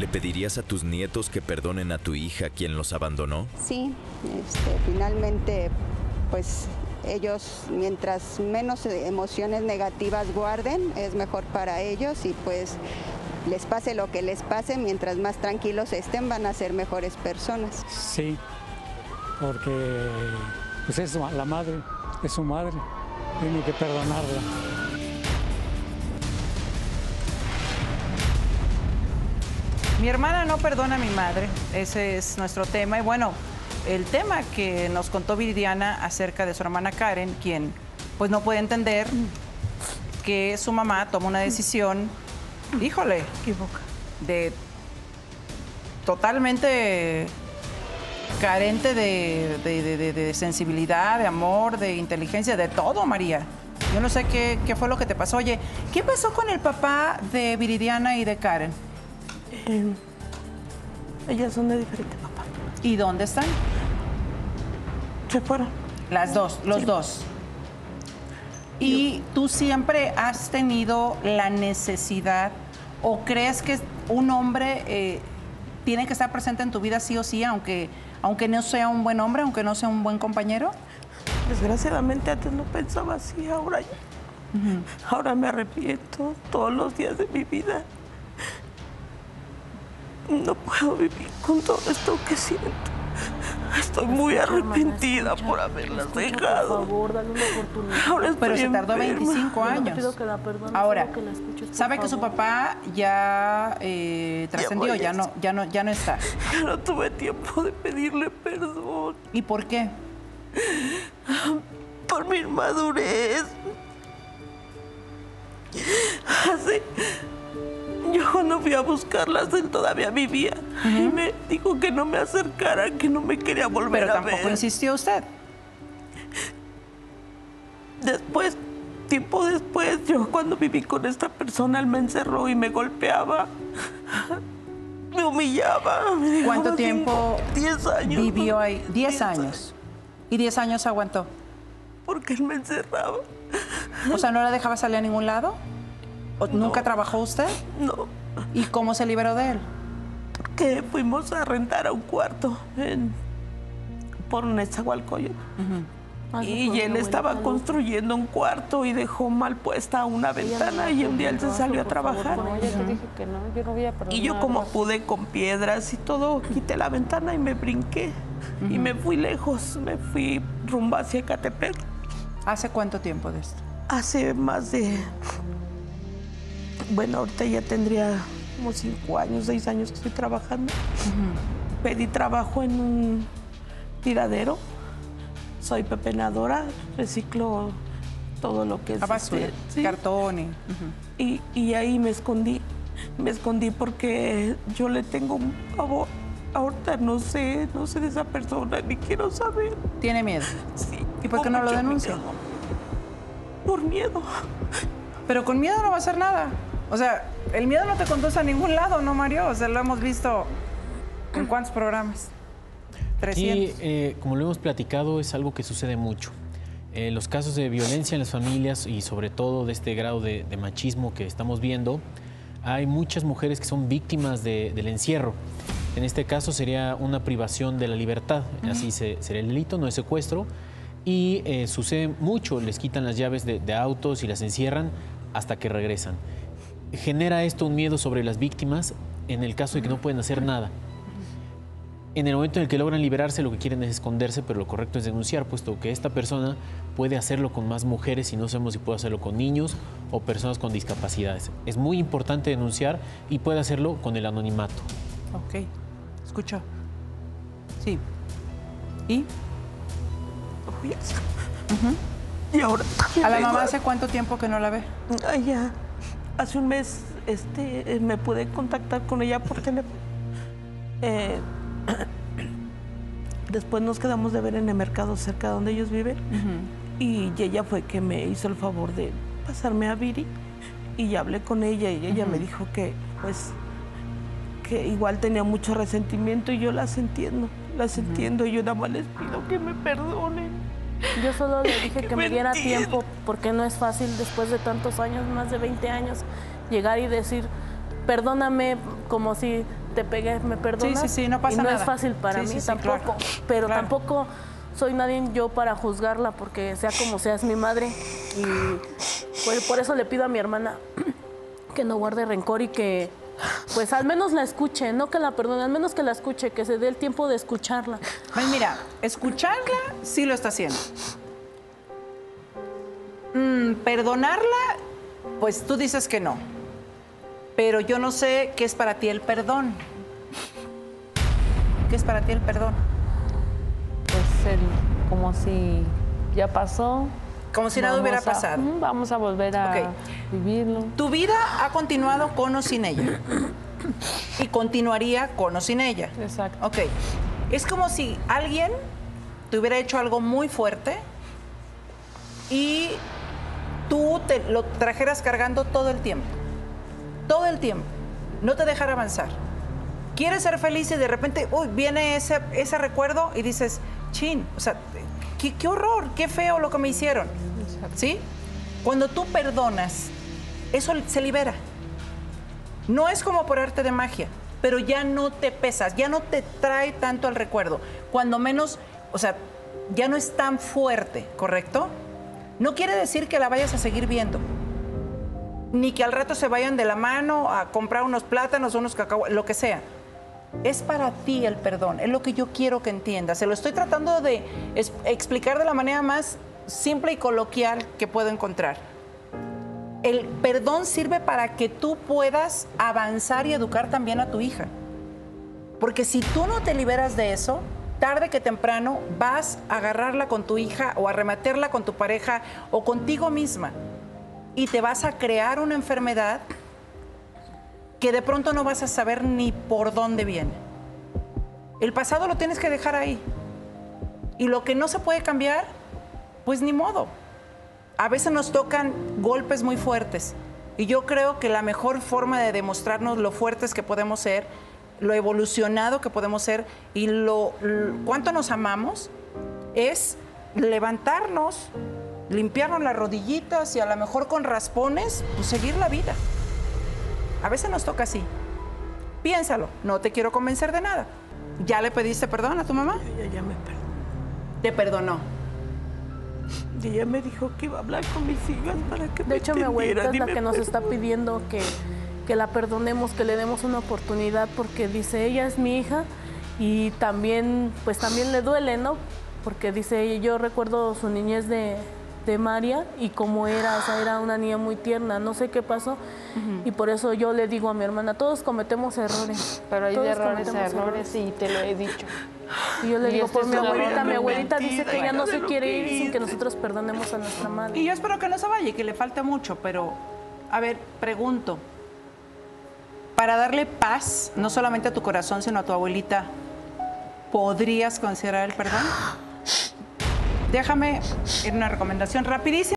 ¿Le pedirías a tus nietos que perdonen a tu hija quien los abandonó? Sí, este, finalmente, pues ellos mientras menos emociones negativas guarden, es mejor para ellos y pues les pase lo que les pase, mientras más tranquilos estén, van a ser mejores personas. Sí, porque pues es la madre, es su madre, tiene que perdonarla. Mi hermana no perdona a mi madre, ese es nuestro tema. Y bueno, el tema que nos contó Viridiana acerca de su hermana Karen, quien pues no puede entender que su mamá toma una decisión, híjole, de totalmente carente de, de, sensibilidad, de amor, de inteligencia, de todo, María. Yo no sé qué, qué, fue lo que te pasó. Oye, ¿qué pasó con el papá de Viridiana y de Karen? Ellas son de diferente papá. ¿Y dónde están? Se fueron. Las dos, los dos. ¿Y tú siempre has tenido la necesidad o crees que un hombre eh, tiene que estar presente en tu vida sí o sí, aunque, aunque no sea un buen hombre, aunque no sea un buen compañero? Desgraciadamente antes no pensaba así, ahora, ahora me arrepiento todos los días de mi vida. No puedo vivir con todo esto que siento. Estoy muy arrepentida por haberlas dejado. Por favor, dale una oportunidad. Pero se tardó 25 años. Ahora, sabe que su papá ya eh, trascendió, ya, no, ya no, ya no está. Ya no tuve tiempo de pedirle perdón. ¿Y por qué? Por mi inmadurez. Hace cuando fui a buscarlas, él todavía vivía. Y me dijo que no me acercara, que no me quería volver a ver. Pero tampoco insistió usted. Después, tiempo después, yo cuando viví con esta persona, él me encerró y me golpeaba. Me humillaba. ¿Cuánto tiempo diez años, vivió ahí? Diez, años. ¿Y diez años aguantó? Porque él me encerraba. O sea, ¿no la dejaba salir a ningún lado? ¿Nunca trabajó usted? No. ¿Y cómo se liberó de él? Que fuimos a rentar a un cuarto en, por Nezahualcóyotl. Y él estaba construyendo un cuarto y dejó mal puesta una ventana y un día él se salió a trabajar. Y yo como pude con piedras y todo, quité la ventana y me brinqué. Y me fui lejos, me fui rumbo hacia Catepec. ¿Hace cuánto tiempo de esto? Hace más de bueno, ahorita ya tendría como cinco años, seis años que estoy trabajando. Pedí trabajo en un tiradero. Soy pepenadora, reciclo todo lo que es... Este, cartón y... y... ahí me escondí. Me escondí porque yo le tengo un favor. Ahorita no sé, no sé de esa persona, ni quiero saber. ¿Tiene miedo? Sí. ¿Y por qué no lo denuncia? Por miedo. Pero con miedo no va a hacer nada. O sea, el miedo no te conduce a ningún lado, ¿no, Mario? O sea, lo hemos visto en cuántos programas. 300. Y eh, como lo hemos platicado, es algo que sucede mucho. Eh, los casos de violencia en las familias y sobre todo de este grado de, machismo que estamos viendo, hay muchas mujeres que son víctimas del encierro. En este caso sería una privación de la libertad, así sería el delito, no es secuestro. Y eh, sucede mucho, les quitan las llaves de autos y las encierran hasta que regresan genera esto un miedo sobre las víctimas en el caso de que no pueden hacer nada. En el momento en el que logran liberarse, lo que quieren es esconderse, pero lo correcto es denunciar, puesto que esta persona puede hacerlo con más mujeres y no sabemos si puede hacerlo con niños o personas con discapacidades. Es muy importante denunciar y puede hacerlo con el anonimato. Ok, escucha. Sí. ¿Y? Y ahora. ¿A la mamá hace cuánto tiempo que no la ve? Ay, ya hace un mes este, eh, me pude contactar con ella por teléfono. Eh, después nos quedamos de ver en el mercado cerca de donde ellos viven. Y ella fue que me hizo el favor de pasarme a Viri. Y ya hablé con ella y ella me dijo que, pues, que igual tenía mucho resentimiento y yo las entiendo. Las entiendo y yo nada más les pido que me perdonen. Yo solo le dije que, me diera tiempo porque no es fácil después de tantos años, más de 20 años, llegar y decir, perdóname como si te pegué, me perdonas. Sí, sí, sí, no pasa y no nada. es fácil para Sí, mí sí, tampoco, claro. pero Claro. tampoco soy nadie yo para juzgarla porque sea como sea es mi madre y pues por eso le pido a mi hermana que no guarde rencor y que pues al menos la escuche, no que la perdone, al menos que la escuche, que se dé el tiempo de escucharla. Pues mira, escucharla sí lo está haciendo. Mm, perdonarla, pues tú dices que no. Pero yo no sé qué es para ti el perdón. ¿Qué es para ti el perdón? Pues el, como si ya pasó. Como si nada hubiera a- pasado. Vamos a volver a vivirlo. Tu vida ha continuado con o sin ella. Y continuaría con o sin ella. Exacto. Ok. Es como si alguien te hubiera hecho algo muy fuerte y tú te lo trajeras cargando todo el tiempo. Todo el tiempo. No te dejara avanzar. Quieres ser feliz y de repente, uy, viene ese, ese recuerdo y dices, chin, o sea, qué, qué horror, qué feo lo que me hicieron. ¿Sí? Cuando tú perdonas, eso se libera. No es como por arte de magia, pero ya no te pesas, ya no te trae tanto al recuerdo. Cuando menos, o sea, ya no es tan fuerte, ¿correcto? No quiere decir que la vayas a seguir viendo. Ni que al rato se vayan de la mano a comprar unos plátanos, unos cacao, lo que sea. Es para ti el perdón, es lo que yo quiero que entiendas. Se lo estoy tratando de explicar de la manera más simple y coloquial que puedo encontrar. El perdón sirve para que tú puedas avanzar y educar también a tu hija. Porque si tú no te liberas de eso, tarde que temprano vas a agarrarla con tu hija o a rematerla con tu pareja o contigo misma. Y te vas a crear una enfermedad que de pronto no vas a saber ni por dónde viene. El pasado lo tienes que dejar ahí. Y lo que no se puede cambiar, pues ni modo. A veces nos tocan golpes muy fuertes. Y yo creo que la mejor forma de demostrarnos lo fuertes que podemos ser, lo evolucionado que podemos ser y lo, l- cuánto nos amamos, es levantarnos, limpiarnos las rodillitas y a lo mejor con raspones, pues seguir la vida. A veces nos toca así. Piénsalo, no te quiero convencer de nada. ¿Ya le pediste perdón a tu mamá? Ella ya me perdonó. Te perdonó. Y ella me dijo que iba a hablar con mis hijas para que me De hecho, mi abuelita es la que nos está pidiendo que, que la perdonemos, que le demos una oportunidad, porque dice, ella es mi hija y también, pues también le duele, ¿no? Porque dice, yo recuerdo su niñez de, de María y cómo era, o sea, era una niña muy tierna, no sé qué pasó. Y por eso yo le digo a mi hermana, todos cometemos errores. Pero hay de errores cometemos errores y te lo he dicho. Y yo le Y digo, este por mi abuelita, mi abuelita dice que ella no se quiere ir sin que nosotros perdonemos a nuestra madre. Y yo espero que no se vaya y que le falte mucho, pero a ver, pregunto. Para darle paz, no solamente a tu corazón, sino a tu abuelita, ¿podrías considerar el perdón? Déjame ir una recomendación rapidísima.